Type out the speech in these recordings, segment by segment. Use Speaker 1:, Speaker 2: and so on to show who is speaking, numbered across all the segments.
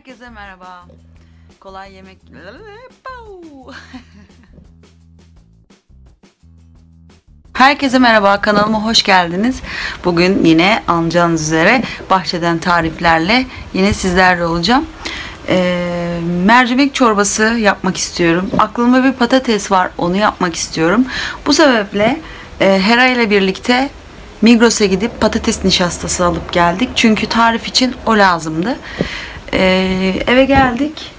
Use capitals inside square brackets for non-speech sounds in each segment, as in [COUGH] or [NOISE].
Speaker 1: Herkese merhaba. Kolay yemek. Herkese merhaba kanalıma hoş geldiniz. Bugün yine anlayacağınız üzere bahçeden tariflerle yine sizlerle olacağım. Ee, mercimek çorbası yapmak istiyorum. Aklımda bir patates var onu yapmak istiyorum. Bu sebeple e, Hera ile birlikte Migros'a gidip patates nişastası alıp geldik. Çünkü tarif için o lazımdı. Ee, eve geldik.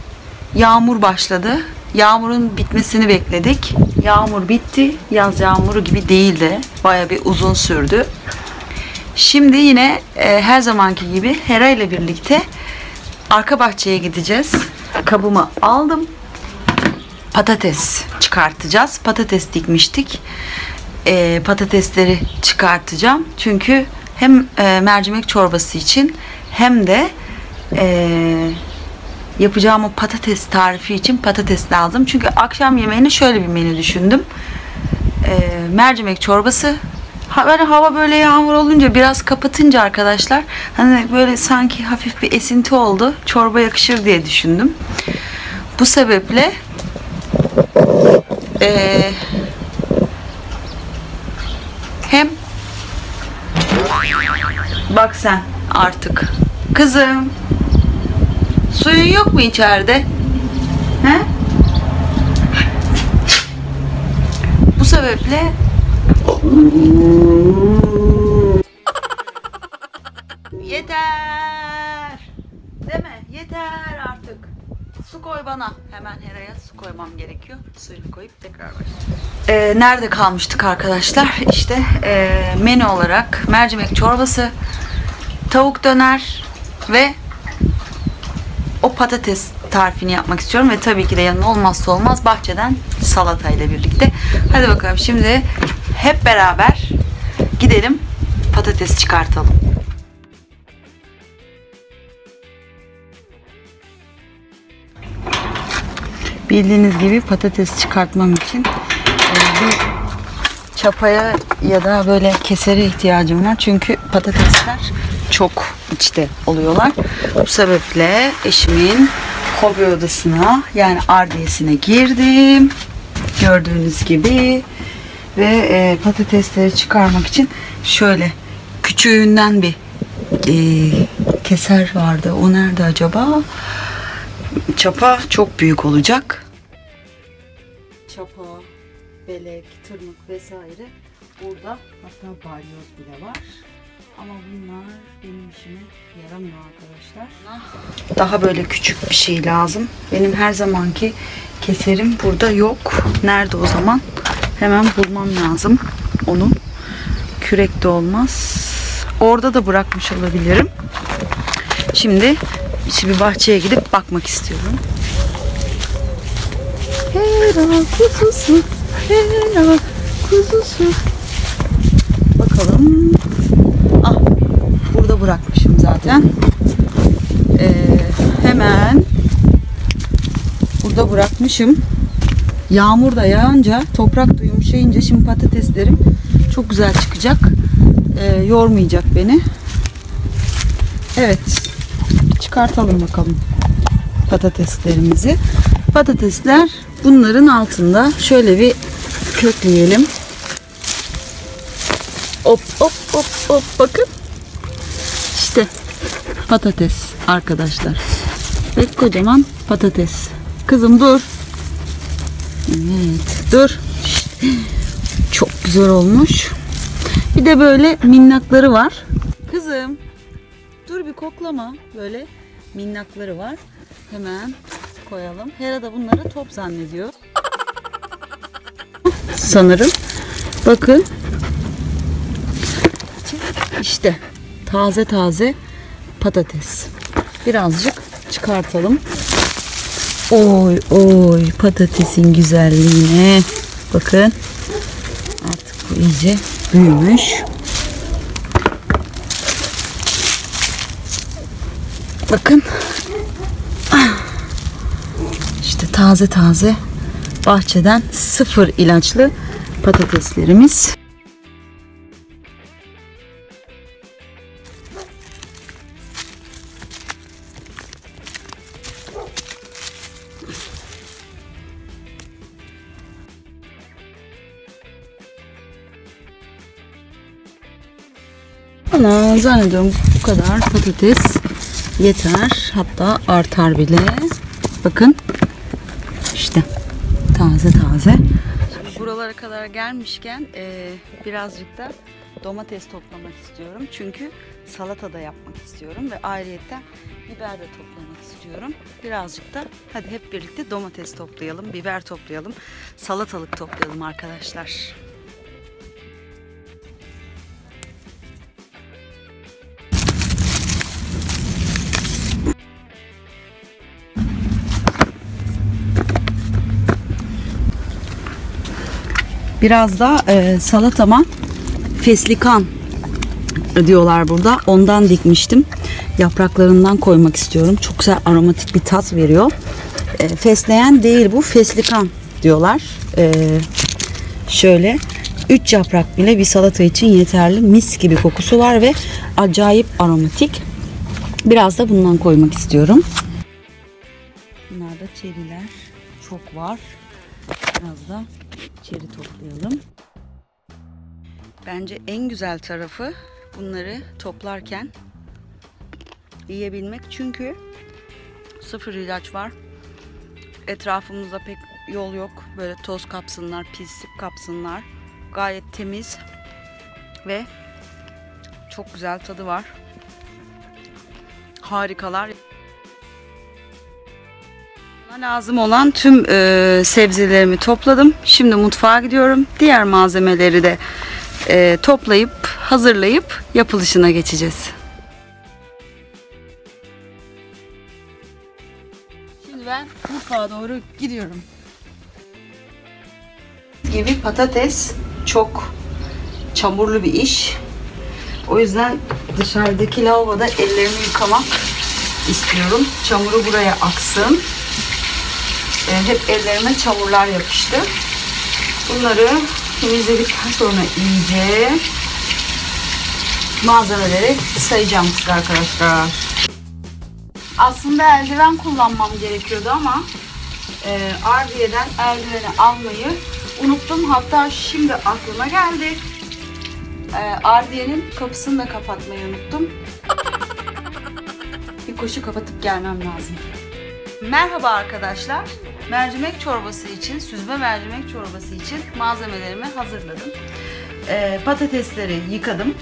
Speaker 1: Yağmur başladı. Yağmurun bitmesini bekledik. Yağmur bitti. Yaz yağmuru gibi değildi. Baya bir uzun sürdü. Şimdi yine e, her zamanki gibi Hera ile birlikte arka bahçeye gideceğiz. Kabımı aldım. Patates çıkartacağız. Patates dikmiştik. E, patatesleri çıkartacağım. Çünkü hem e, mercimek çorbası için hem de e, yapacağım o patates tarifi için patates lazım. Çünkü akşam yemeğini şöyle bir menü düşündüm. E, mercimek çorbası. Ha, hava böyle yağmur olunca biraz kapatınca arkadaşlar hani böyle sanki hafif bir esinti oldu. Çorba yakışır diye düşündüm. Bu sebeple e, hem bak sen artık kızım Suyun yok mu içeride? He? Bu sebeple Yeter. Değil mi? Yeter artık. Su koy bana. Hemen Hera'ya su koymam gerekiyor. Suyunu koyup tekrar başlayalım. Ee, nerede kalmıştık arkadaşlar? İşte e, menü olarak mercimek çorbası, tavuk döner ve o patates tarifini yapmak istiyorum ve tabii ki de yanına olmazsa olmaz bahçeden salata ile birlikte. Hadi bakalım şimdi hep beraber gidelim patates çıkartalım. Bildiğiniz gibi patates çıkartmam için e, bir çapaya ya da böyle kesere ihtiyacım var. Çünkü patatesler çok içte oluyorlar. Bu sebeple eşimin hobi odasına yani ardiyesine girdim. Gördüğünüz gibi ve e, patatesleri çıkarmak için şöyle küçüğünden bir e, keser vardı. O nerede acaba? Çapa çok büyük olacak. Çapa, belek, tırmık vesaire burada hatta balyoz bile var. Ama bunlar benim işime yaramıyor arkadaşlar. Daha böyle küçük bir şey lazım. Benim her zamanki keserim burada yok. Nerede o zaman? Hemen bulmam lazım onu. Kürek de olmaz. Orada da bırakmış olabilirim. Şimdi şimdi bahçeye gidip bakmak istiyorum. Hera kuzusu, Hera kuzusu. Bakalım bırakmışım zaten. Ee, hemen burada bırakmışım. Yağmur da yağınca, toprak da yumuşayınca şimdi patateslerim çok güzel çıkacak. Ee, yormayacak beni. Evet. Çıkartalım bakalım patateslerimizi. Patatesler bunların altında şöyle bir kökleyelim. Hop hop hop hop bakın. Patates arkadaşlar. Ve kocaman patates. Kızım dur. Evet dur. Çok güzel olmuş. Bir de böyle minnakları var. Kızım dur bir koklama. Böyle minnakları var. Hemen koyalım. Hera da bunları top zannediyor. [LAUGHS] Sanırım. Bakın işte taze taze patates. Birazcık çıkartalım. Oy oy patatesin güzelliğine. Bakın. Artık bu iyice büyümüş. Bakın. İşte taze taze bahçeden sıfır ilaçlı patateslerimiz. Zannediyorum bu kadar patates yeter. Hatta artar bile. Bakın. İşte taze taze. Buralara kadar gelmişken e, birazcık da domates toplamak istiyorum. Çünkü salata da yapmak istiyorum ve ayrıyetten biber de toplamak istiyorum. Birazcık da hadi hep birlikte domates toplayalım, biber toplayalım, salatalık toplayalım arkadaşlar. Biraz da e, salatama feslikan diyorlar burada. Ondan dikmiştim. Yapraklarından koymak istiyorum. Çok güzel aromatik bir tat veriyor. E, fesleğen değil bu. Feslikan diyorlar. E, şöyle 3 yaprak bile bir salata için yeterli. Mis gibi kokusu var ve acayip aromatik. Biraz da bundan koymak istiyorum. Bunlar da çeriler. Çok var. Biraz da çeri toplayalım. Bence en güzel tarafı bunları toplarken yiyebilmek. Çünkü sıfır ilaç var. Etrafımızda pek yol yok. Böyle toz kapsınlar, pislik kapsınlar. Gayet temiz ve çok güzel tadı var. Harikalar. Lazım olan tüm e, sebzelerimi topladım. Şimdi mutfağa gidiyorum. Diğer malzemeleri de e, toplayıp hazırlayıp yapılışına geçeceğiz. Şimdi ben mutfağa doğru gidiyorum. Gibi patates çok çamurlu bir iş. O yüzden dışarıdaki lavaboda ellerimi yıkamak istiyorum. Çamuru buraya aksın. E, hep ellerime çamurlar yapıştı. Bunları temizledikten sonra iyice malzemeleri sayacağım size arkadaşlar. Aslında eldiven kullanmam gerekiyordu ama e, Ardiye'den eldiveni almayı unuttum. Hatta şimdi aklıma geldi. E, Ardiye'nin kapısını da kapatmayı unuttum. Bir koşu kapatıp gelmem lazım. Merhaba arkadaşlar. Mercimek çorbası için, süzme mercimek çorbası için malzemelerimi hazırladım. Ee, patatesleri yıkadım.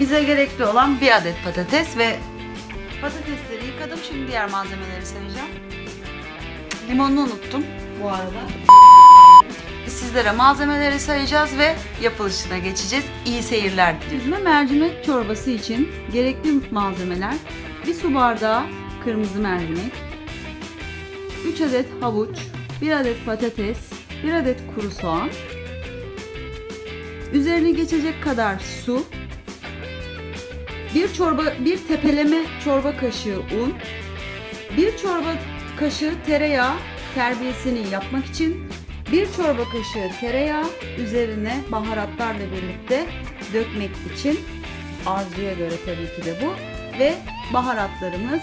Speaker 1: Bize gerekli olan bir adet patates ve patatesleri yıkadım. Şimdi diğer malzemeleri sayacağım. Limonunu unuttum bu arada. Sizlere malzemeleri sayacağız ve yapılışına geçeceğiz. İyi seyirler diliyorum. Süzme mercimek çorbası için gerekli malzemeler bir su bardağı kırmızı mercimek, 3 adet havuç, 1 adet patates, 1 adet kuru soğan, üzerine geçecek kadar su, bir çorba bir tepeleme çorba kaşığı un, bir çorba kaşığı tereyağı terbiyesini yapmak için bir çorba kaşığı tereyağı üzerine baharatlarla birlikte dökmek için arzuya göre tabii ki de bu. Ve baharatlarımız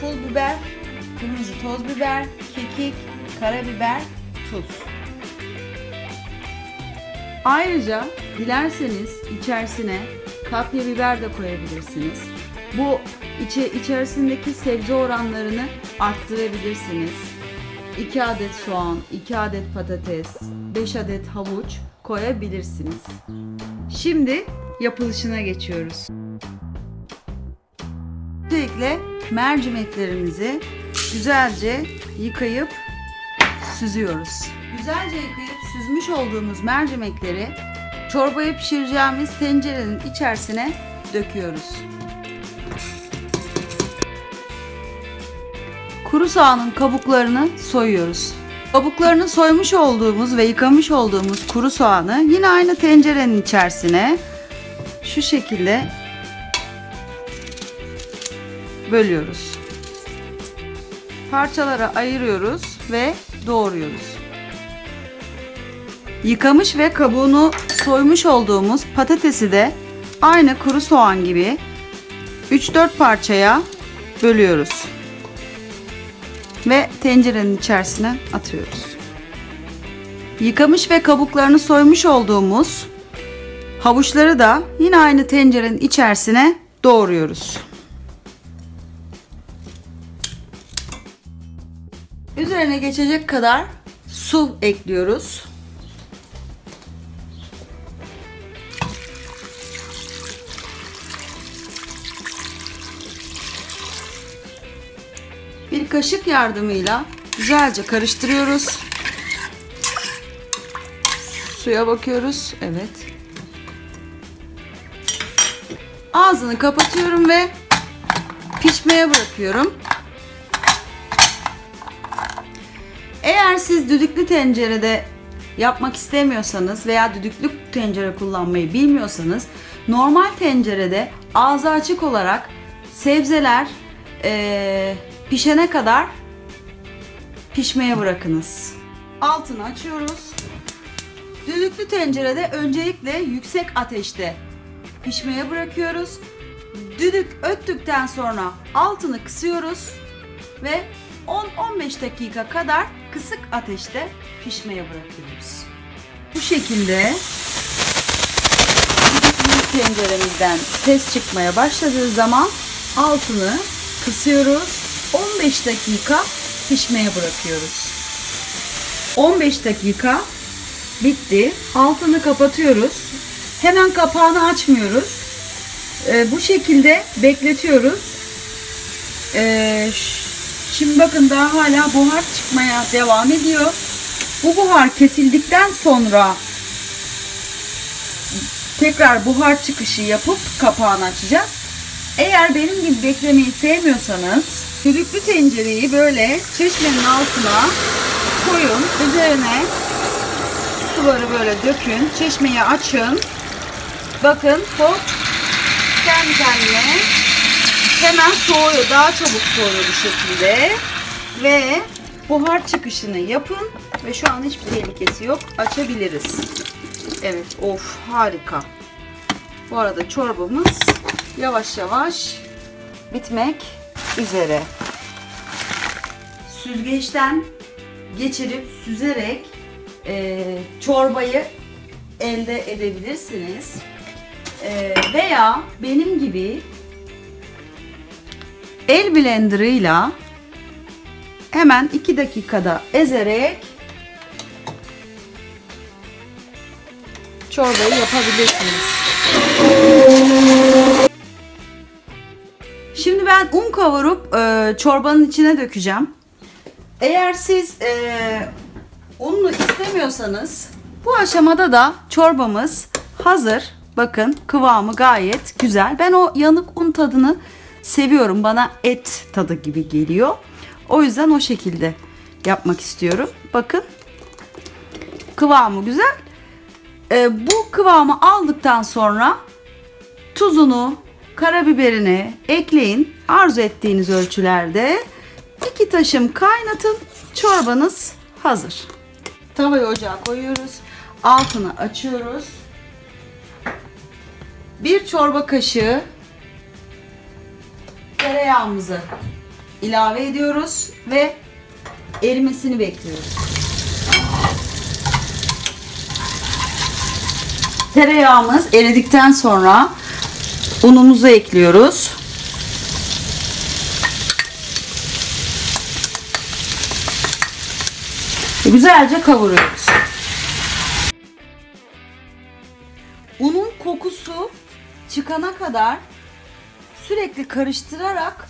Speaker 1: pul biber, kırmızı toz biber, kekik, karabiber, tuz. Ayrıca dilerseniz içerisine kapya biber de koyabilirsiniz. Bu içi, içerisindeki sebze oranlarını arttırabilirsiniz. 2 adet soğan, 2 adet patates, 5 adet havuç koyabilirsiniz. Şimdi yapılışına geçiyoruz. Öncelikle mercimeklerimizi güzelce yıkayıp süzüyoruz. Güzelce yıkayıp süzmüş olduğumuz mercimekleri çorbayı pişireceğimiz tencerenin içerisine döküyoruz. Kuru soğanın kabuklarını soyuyoruz. Kabuklarını soymuş olduğumuz ve yıkamış olduğumuz kuru soğanı yine aynı tencerenin içerisine şu şekilde bölüyoruz. Parçalara ayırıyoruz ve doğruyoruz. Yıkamış ve kabuğunu soymuş olduğumuz patatesi de aynı kuru soğan gibi 3-4 parçaya bölüyoruz. Ve tencerenin içerisine atıyoruz. Yıkamış ve kabuklarını soymuş olduğumuz Havuçları da yine aynı tencerenin içerisine doğruyoruz. Üzerine geçecek kadar su ekliyoruz. Bir kaşık yardımıyla güzelce karıştırıyoruz. Suya bakıyoruz. Evet. Ağzını kapatıyorum ve pişmeye bırakıyorum. Eğer siz düdüklü tencerede yapmak istemiyorsanız veya düdüklü tencere kullanmayı bilmiyorsanız normal tencerede ağzı açık olarak sebzeler ee, pişene kadar pişmeye bırakınız. Altını açıyoruz. Düdüklü tencerede öncelikle yüksek ateşte pişmeye bırakıyoruz. Düdük öttükten sonra altını kısıyoruz ve 10-15 dakika kadar kısık ateşte pişmeye bırakıyoruz. Bu şekilde tenceremizden ses çıkmaya başladığı zaman altını kısıyoruz. 15 dakika pişmeye bırakıyoruz. 15 dakika bitti. Altını kapatıyoruz. Hemen kapağını açmıyoruz. Ee, bu şekilde bekletiyoruz. Ee, şimdi bakın daha hala buhar çıkmaya devam ediyor. Bu buhar kesildikten sonra tekrar buhar çıkışı yapıp kapağını açacağız. Eğer benim gibi beklemeyi sevmiyorsanız düdüklü tencereyi böyle çeşmenin altına koyun. Üzerine suları böyle dökün. Çeşmeyi açın. Bakın hop kendi kendine hemen soğuyor. Daha çabuk soğuyor bu şekilde. Ve buhar çıkışını yapın. Ve şu an hiçbir tehlikesi yok. Açabiliriz. Evet of harika. Bu arada çorbamız yavaş yavaş bitmek üzere. Süzgeçten geçirip süzerek e, çorbayı elde edebilirsiniz. E, veya benim gibi el blenderıyla hemen 2 dakikada ezerek çorbayı yapabilirsiniz. Şimdi ben un kavurup e, çorbanın içine dökeceğim. Eğer siz e, unlu istemiyorsanız bu aşamada da çorbamız hazır. Bakın kıvamı gayet güzel. Ben o yanık un tadını seviyorum. Bana et tadı gibi geliyor. O yüzden o şekilde yapmak istiyorum. Bakın kıvamı güzel. Ee, bu kıvamı aldıktan sonra tuzunu, karabiberini ekleyin. Arzu ettiğiniz ölçülerde iki taşım kaynatın. Çorbanız hazır. Tavayı ocağa koyuyoruz. Altını açıyoruz. Bir çorba kaşığı tereyağımızı ilave ediyoruz ve erimesini bekliyoruz. Tereyağımız eridikten sonra unumuzu ekliyoruz. Güzelce kavuruyoruz. Unun kokusu çıkana kadar sürekli karıştırarak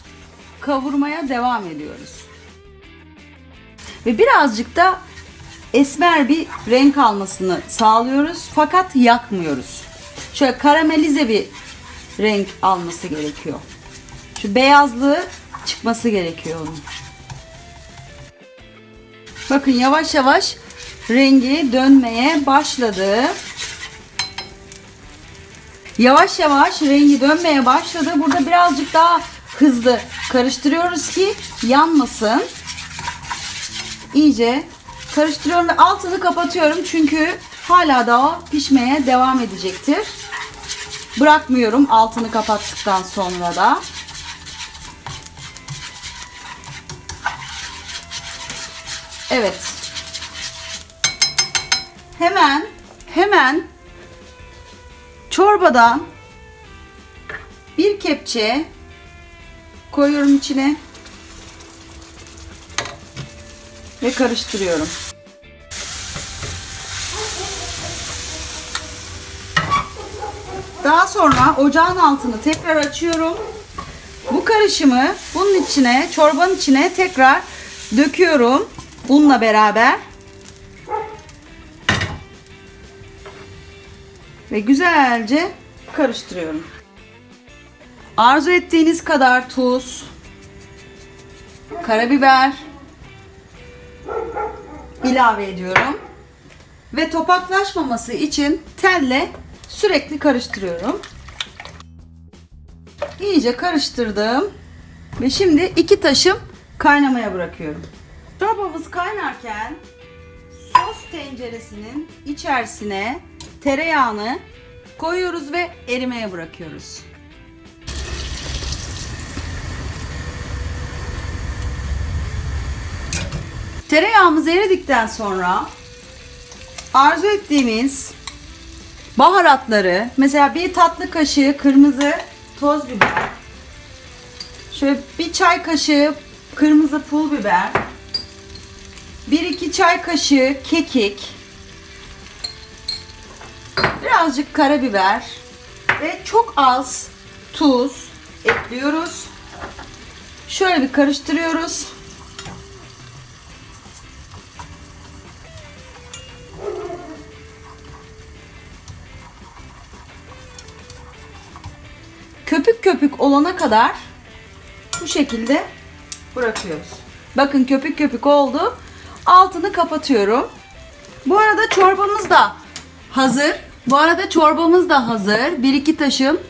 Speaker 1: kavurmaya devam ediyoruz. Ve birazcık da esmer bir renk almasını sağlıyoruz fakat yakmıyoruz. Şöyle karamelize bir renk alması gerekiyor. Şu beyazlığı çıkması gerekiyor onun. Bakın yavaş yavaş rengi dönmeye başladı. Yavaş yavaş rengi dönmeye başladı. Burada birazcık daha hızlı karıştırıyoruz ki yanmasın. İyice karıştırıyorum ve altını kapatıyorum çünkü hala daha pişmeye devam edecektir. Bırakmıyorum altını kapattıktan sonra da. Evet. Hemen hemen çorbadan bir kepçe koyuyorum içine ve karıştırıyorum. Daha sonra ocağın altını tekrar açıyorum. Bu karışımı bunun içine, çorbanın içine tekrar döküyorum unla beraber. Ve güzelce karıştırıyorum. Arzu ettiğiniz kadar tuz, karabiber ilave ediyorum. Ve topaklaşmaması için telle sürekli karıştırıyorum. İyice karıştırdım. Ve şimdi iki taşım kaynamaya bırakıyorum. Çorbamız kaynarken sos tenceresinin içerisine tereyağını koyuyoruz ve erimeye bırakıyoruz. Tereyağımız eridikten sonra arzu ettiğimiz baharatları mesela bir tatlı kaşığı kırmızı toz biber şöyle bir çay kaşığı kırmızı pul biber 1-2 çay kaşığı kekik birazcık karabiber ve çok az tuz ekliyoruz. Şöyle bir karıştırıyoruz. Köpük köpük olana kadar bu şekilde bırakıyoruz. Bakın köpük köpük oldu. Altını kapatıyorum. Bu arada çorbamız da hazır. Bu arada çorbamız da hazır. Bir iki taşım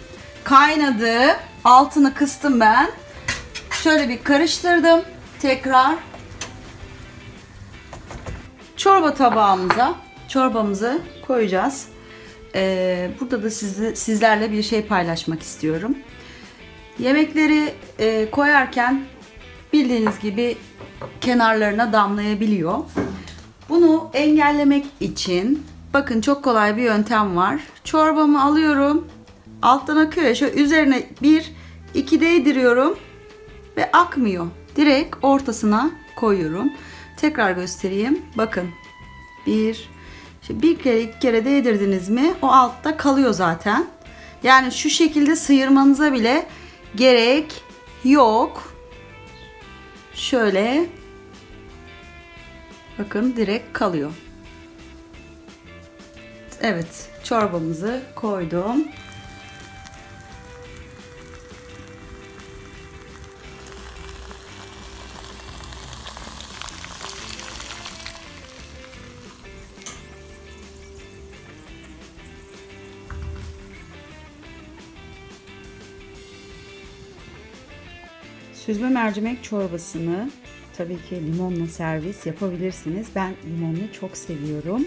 Speaker 1: kaynadı. Altını kıstım ben. Şöyle bir karıştırdım. Tekrar çorba tabağımıza çorbamızı koyacağız. Ee, burada da sizle, sizlerle bir şey paylaşmak istiyorum. Yemekleri e, koyarken bildiğiniz gibi kenarlarına damlayabiliyor. Bunu engellemek için bakın çok kolay bir yöntem var. Çorbamı alıyorum. Alttan akıyor ya şöyle üzerine bir iki değdiriyorum ve akmıyor. Direkt ortasına koyuyorum. Tekrar göstereyim. Bakın. Bir, işte bir kere iki kere değdirdiniz mi o altta kalıyor zaten. Yani şu şekilde sıyırmanıza bile gerek yok. Şöyle bakın direkt kalıyor. Evet çorbamızı koydum. Süzme mercimek çorbasını tabii ki limonla servis yapabilirsiniz. Ben limonlu çok seviyorum.